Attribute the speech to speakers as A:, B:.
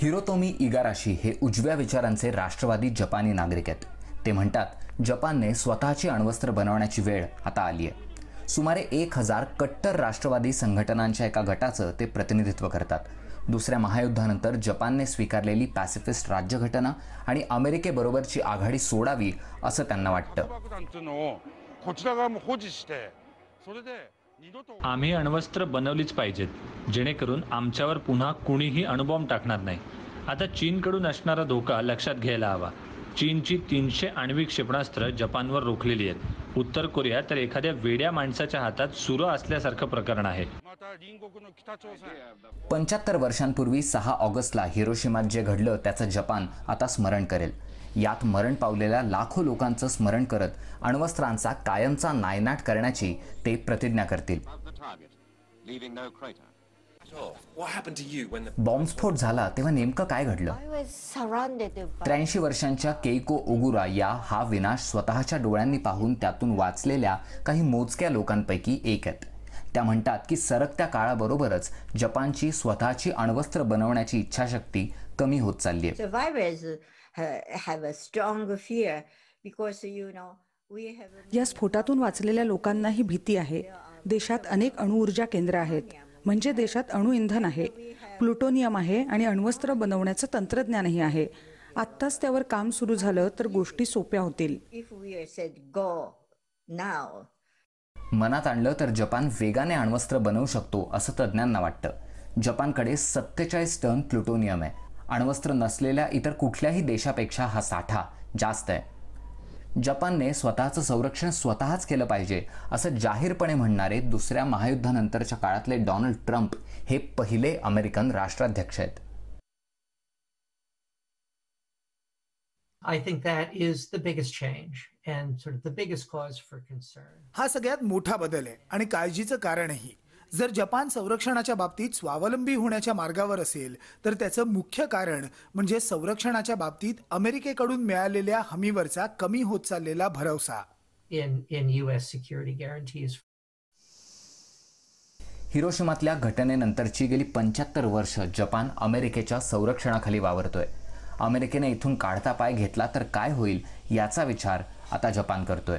A: हिरोतोमी इगाराशी हे उजव्या विचारांचे राष्ट्रवादी जपानी नागरिक आहेत. ते म्हणतात जपानने स्वतःची अण्वस्त्र बनवण्याची वेळ आता आली आहे. सुमारे एक हजार कट्टर राष्ट्रवादी संघटनांच्या एका गटाचं ते प्रतिनिधित्व करतात. दुसऱ्या महायुद्धानंतर जपानने स्वीकारलेली पॅसिफिस्ट राज्यघटना आणि अमेरिकेबरोबरची आघाडी सोडावी असं त्यांना वाटतं.
B: आम्ही अण्वस्त्र बनवलीच पाहिजेत जेणेकरून आमच्यावर पुन्हा कुणीही अणुबॉम्ब टाकणार नाही. आता चीनकडून असणारा धोका लक्षात घ्यायला हवा. चीनची तीनशे आण्विक क्षेपणास्त्र जपानवर रोखलेली आहेत. उत्तर कोरिया तर एखाद्या वेड्या माणसाच्या हातात सुरं असल्यासारखं प्रकरण आहे.
A: पंच्याहत्तर वर्षांपूर्वी सहा ऑगस्टला हिरोशिमात जे घडलं त्याचं जपान आता स्मरण करेल. यात मरण पावलेल्या लाखो लोकांचं स्मरण करत अण्वस्त्रांचा कायमचा नायनाट करण्याची ते प्रतिज्ञा करतील. बॉम्बस्फोट झाला तेव्हा नेमकं काय घडलं? त्र्याऐंशी वर्षांच्या केइको ओगुरा या हा विनाश स्वतःच्या डोळ्यांनी पाहून त्यातून वाचलेल्या काही मोजक्या लोकांपैकी एक आहेत. त्या म्हणतात की सरकत्या काळाबरोबरच जपानची स्वतःची अण्वस्त्र बनवण्याची इच्छाशक्ती कमी होत चालली आहे.
C: Uh,
D: या स्फोटातून वाचलेल्या लोकांना ही भीती आहे. देशात अनेक अणुऊर्जा केंद्र आहेत. म्हणजे देशात अणुइंधन आहे प्लुटोनियम आहे आणि अण्वस्त्र बनवण्याचं तंत्रज्ञानही आहे. आत्ताच त्यावर काम सुरू झालं तर गोष्टी सोप्या होतील.
A: मनात आणलं तर जपान वेगाने अण्वस्त्र बनवू शकतो असं तज्ज्ञांना वाटतं. जपानकडे सत्तेचाळीस टन प्लुटोनियम आहे. अण्वस्त्र नसलेल्या इतर कुठल्याही देशापेक्षा हा साठा जास्त आहे. जपानने स्वतःचं संरक्षण स्वतःच केलं पाहिजे असं जाहीरपणे म्हणणारे दुसऱ्या महायुद्धानंतरच्या काळातले डॉनाल्ड ट्रम्प हे पहिले अमेरिकन राष्ट्राध्यक्ष आहेत.
E: I think that is the biggest change and sort of the biggest cause for concern.
F: हा सगळ्यात मोठा बदल आहे आणि काळजीचं कारणही जर जपान संरक्षणाच्या बाबतीत स्वावलंबी होण्याच्या मार्गावर असेल तर त्याचं मुख्य कारण म्हणजे संरक्षणाच्या बाबतीत अमेरिकेकडून मिळालेल्या हमीवरचा कमी होत चाललेला भरवसा
E: in in U.S. security guarantees.
A: हिरोशिमातल्या घटनेनंतरची गेली पंच्याहत्तर वर्ष जपान अमेरिकेच्या संरक्षणाखाली वावरतोय अमेरिकेने इथून काढता पाय घेतला तर काय होईल याचा विचार आता जपान करतोय.